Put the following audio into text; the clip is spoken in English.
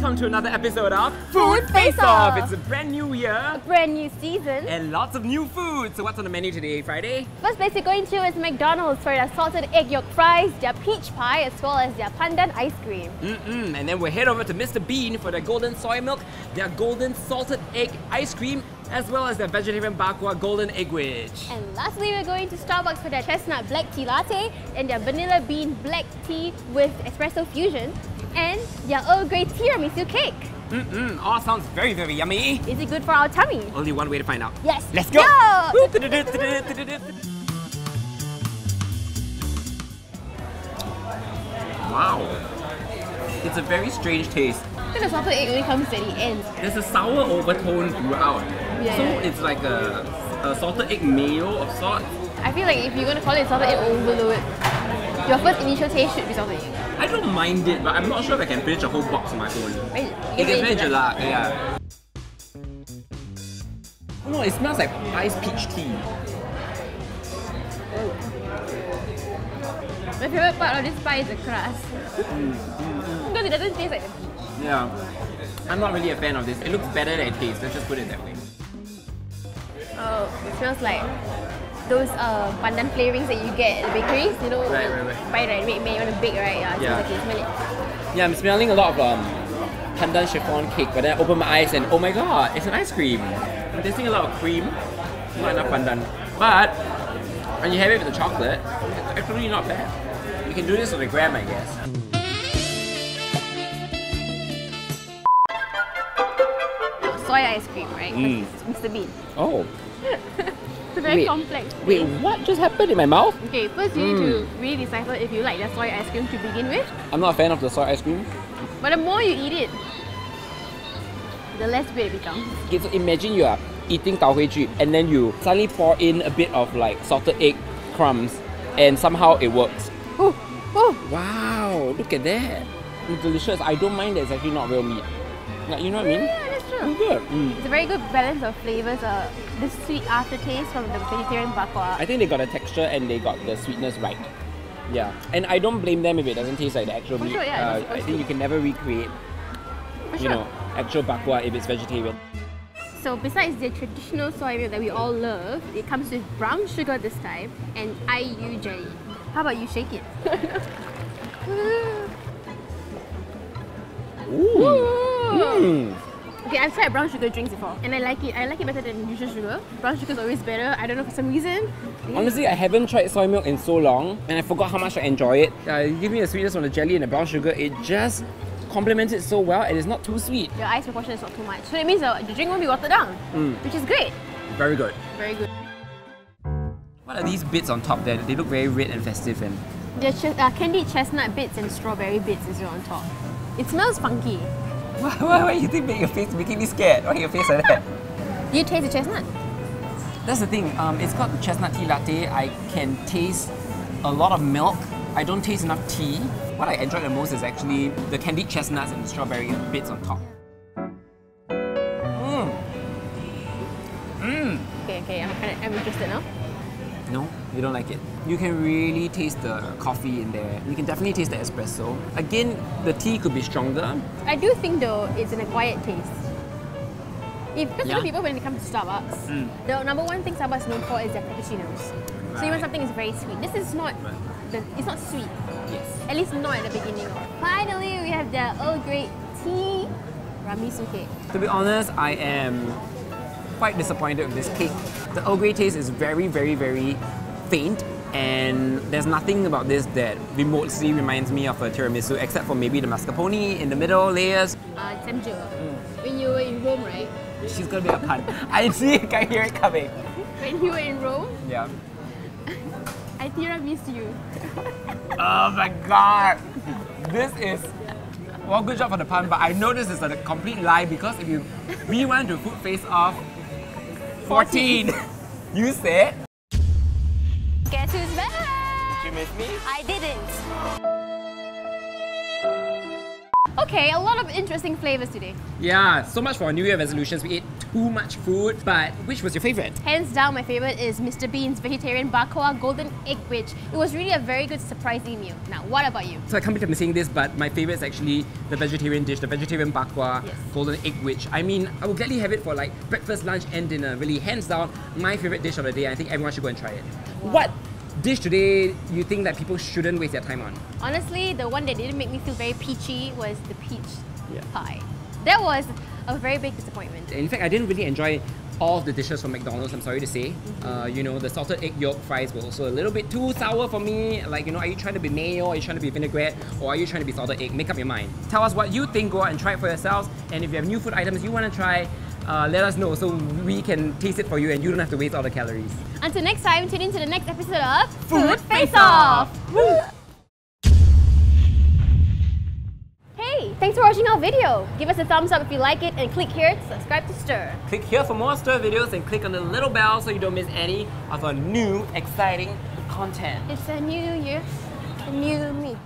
welcome to another episode of Food Face Off. It's a brand new year a Brand new season. and lots of new food. So what's on the menu today, Friday? First place we're going to is McDonald's for their salted egg yolk fries, their peach pie, as well as their pandan ice cream. Mm-mm. And then we'll head over to Mr. Bean for their golden soy milk, their golden salted egg ice cream, as well as their vegetarian bak kwa golden Eggwich. And lastly, we're going to Starbucks for their chestnut black tea latte and their vanilla bean black tea with espresso fusion and their Earl Grey tiramisu cake. Mm-mm. All sounds very, very yummy. Is it good for our tummy? Only one way to find out. Yes. Let's go! Go! wow. It's a very strange taste. I think the salted egg only comes at the end. There's a sour overtone throughout. Yeah, so yeah. it's like a, a salted egg mayo of sorts. I feel like if you're gonna call it salted egg overload, your first initial taste should be salted egg. I don't mind it, but I'm not sure if I can finish a whole box on my own. It You get very into that. yeah. Oh no, it smells like iced peach tea. Oh. My favorite part of this pie is the crust. because it doesn't taste like the tea. Yeah. I'm not really a fan of this. It looks better than it tastes. Let's just put it that way. Oh, it smells like those uh, pandan flavorings that you get at the bakeries. You know, Right, right, right. buy right, make, make, you want to bake, right? Yeah, Yeah. smells like it. Smell it. Yeah, I'm smelling a lot of um, pandan chiffon cake, but then I open my eyes and oh my god, it's an ice cream. I'm tasting a lot of cream, not enough pandan. But when you have it with the chocolate, it's actually not bad. You can do this with a gram, I guess. Soy ice cream, right? Mm. It's Mr. Bean. Oh, It's a very Wait. complex. wait, what just happened in my mouth? Okay, first you need Mm. to really decipher if you like the soy ice cream to begin with. I'm not a fan of the soy ice cream. But the more you eat it, the less weird it becomes. Okay, so imagine you are eating tau hui ju and then you suddenly pour in a bit of like salted egg crumbs and somehow it works. Oh, oh. Wow, look at that. It's delicious. I don't mind that it's actually not real meat. Like, you know what I mean? Yeah, that's true. It's good. Mm. It's a very good balance of flavors. Uh, the sweet aftertaste from the vegetarian bak kwa. I think they got the texture and they got the sweetness right. Yeah, and I don't blame them if it doesn't taste like the actual For meat. sure, yeah, Uh, I think you can never recreate, For you sure. know, actual bak kwa if it's vegetarian. So besides the traditional soy milk that we all love, it comes with brown sugar this time and aiyu jelly. How about you shake it? Ooh. Mm. Okay, I've tried brown sugar drinks before and I like it. I like it better than usual sugar. Brown sugar is always better. I don't know for some reason. Honestly, I haven't tried soy milk in so long, and I forgot how much I enjoy it. Uh, you give me the sweetness from the jelly and the brown sugar, it just complements it so well, and it's not too sweet. Your ice proportion is not too much. So it means the drink won't be watered down, Mm. which is great. Very good. Very good. What are these bits on top there? They look very red and festive and The ch- uh, candied chestnut bits and strawberry bits is on top. It smells funky. why, why, why you think make your face making me scared? Why your face like that? Do you taste the chestnut? That's the thing. Um, it's called the chestnut tea latte. I can taste a lot of milk. I don't taste enough tea. What I enjoy the most is actually the candied chestnuts and the strawberry bits on top. Mmm. Mmm. Okay, okay, I'm kind of I'm interested now. No, you don't like it. You can really taste the coffee in there. You can definitely taste the espresso. Again, the tea could be stronger. I do think though it's an acquired taste. If because Yeah. people when it comes to Starbucks, Mm. the number one thing Starbucks is known for is their cappuccinos. So you want something is very sweet. This is not the, it's not sweet. Yes. At least not at the beginning. Finally, we have the Earl Grey tea ramisu cake. To be honest, I am quite disappointed with this cake. The Earl Grey taste is very, very, very faint, and there's nothing about this that remotely reminds me of a tiramisu, except for maybe the mascarpone in the middle layers. Uh, Samjo, Mm. when you were in Rome, right? She's gonna be a pun. I see it, I hear it coming. When you were in Rome, Yeah. I tiramisu you. Oh my god! This is well, good job for the pun, but I know this is a complete lie because if you rewind to Food Face Off 14, you said. Guess who's back? Did you miss me? I didn't. Okay, a lot of interesting flavors today. Yeah, so much for our New Year resolutions. We ate too much food, but which was your favorite? Hands down, my favorite is Mr. Bean's vegetarian bak kwa golden egg wedge. It was really a very good surprising meal. Now, what about you? So I can't believe I'm saying this, but my favorite is actually the vegetarian dish, the vegetarian bak kwa, Yes. golden Eggwich. I mean, I would gladly have it for like breakfast, lunch, and dinner. Really, hands down, my favorite dish of the day. I think everyone should go and try it. What dish today you think that people shouldn't waste their time on? Honestly, the one that didn't make me feel very peachy was the peach Yeah. pie. That was a very big disappointment. In fact, I didn't really enjoy all of the dishes from McDonald's, I'm sorry to say. Uh, you know, the salted egg yolk fries were also a little bit too sour for me. Like, you know, are you trying to be mayo, are you trying to be vinaigrette, or are you trying to be salted egg? Make up your mind. Tell us what you think, go out and try it for yourselves. And if you have new food items you want to try, uh, let us know so we can taste it for you and you don't have to waste all the calories. Until next time, tune in to the next episode of Food Face Face Off. Off! Hey, thanks for watching our video. Give us a thumbs up if you like it and click here to subscribe to Stirr. Click here for more Stirr videos and click on the little bell so you don't miss any of our new exciting content. It's a new year, a new me.